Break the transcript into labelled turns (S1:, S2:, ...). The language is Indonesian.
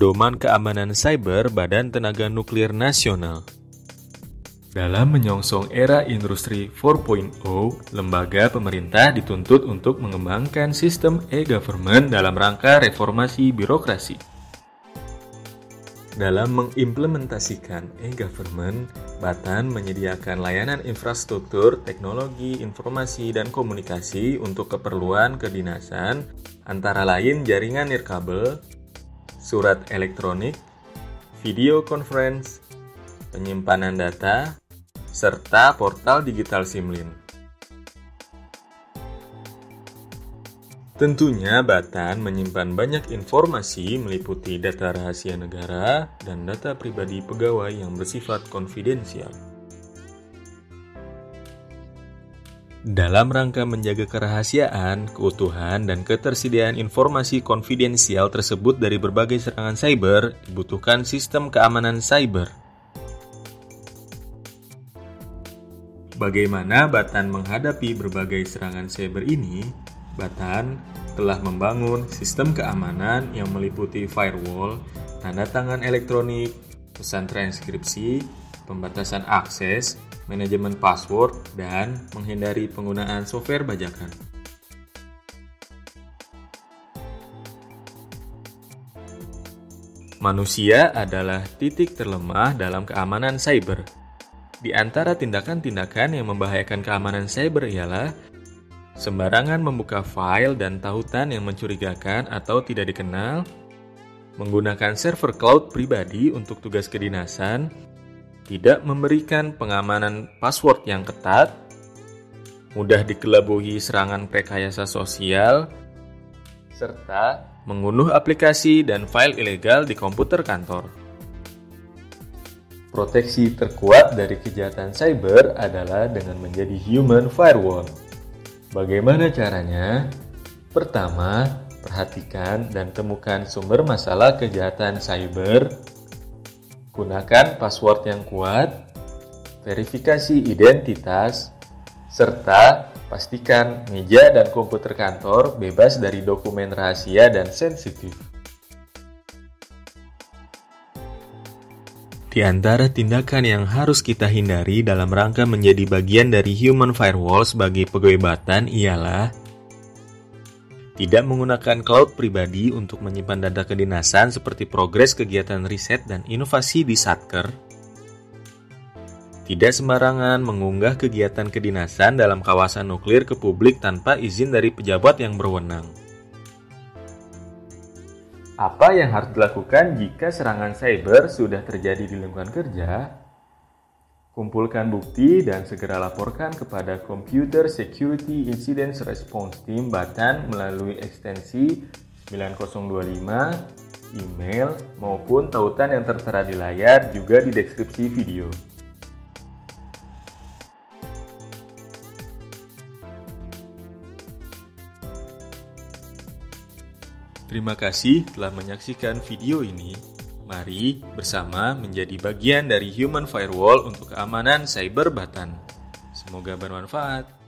S1: Pedoman Keamanan Cyber Badan Tenaga Nuklir Nasional. Dalam menyongsong era industri 4.0, lembaga pemerintah dituntut untuk mengembangkan sistem e-government dalam rangka reformasi birokrasi. Dalam mengimplementasikan e-government, Batan menyediakan layanan infrastruktur, teknologi, informasi, dan komunikasi untuk keperluan kedinasan, antara lain jaringan nirkabel, surat elektronik, video conference, penyimpanan data, serta portal digital Simlin. Tentunya Batan menyimpan banyak informasi meliputi data rahasia negara dan data pribadi pegawai yang bersifat konfidensial. Dalam rangka menjaga kerahasiaan, keutuhan, dan ketersediaan informasi konfidensial tersebut dari berbagai serangan cyber, dibutuhkan sistem keamanan cyber. Bagaimana Batan menghadapi berbagai serangan cyber ini? Batan telah membangun sistem keamanan yang meliputi firewall, tanda tangan elektronik, pesan transkripsi, pembatasan akses, manajemen password, dan menghindari penggunaan software bajakan. Manusia adalah titik terlemah dalam keamanan cyber. Di antara tindakan-tindakan yang membahayakan keamanan cyber ialah sembarangan membuka file dan tautan yang mencurigakan atau tidak dikenal, menggunakan server cloud pribadi untuk tugas kedinasan, tidak memberikan pengamanan password yang ketat, mudah dikelabui serangan rekayasa sosial, serta mengunduh aplikasi dan file ilegal di komputer kantor. Proteksi terkuat dari kejahatan cyber adalah dengan menjadi human firewall. Bagaimana caranya? Pertama, perhatikan dan temukan sumber masalah kejahatan cyber. Gunakan password yang kuat, verifikasi identitas, serta pastikan meja dan komputer kantor bebas dari dokumen rahasia dan sensitif. Di antara tindakan yang harus kita hindari dalam rangka menjadi bagian dari human firewall sebagai pegawai batan ialah tidak menggunakan cloud pribadi untuk menyimpan data kedinasan seperti progres kegiatan riset dan inovasi di Satker, tidak sembarangan mengunggah kegiatan kedinasan dalam kawasan nuklir ke publik tanpa izin dari pejabat yang berwenang. Apa yang harus dilakukan jika serangan cyber sudah terjadi di lingkungan kerja? Kumpulkan bukti dan segera laporkan kepada Computer Security Incident Response Team Batan melalui ekstensi 9025, email, maupun tautan yang tertera di layar juga di deskripsi video. Terima kasih telah menyaksikan video ini. Mari bersama menjadi bagian dari Human Firewall untuk keamanan cyber Batan. Semoga bermanfaat.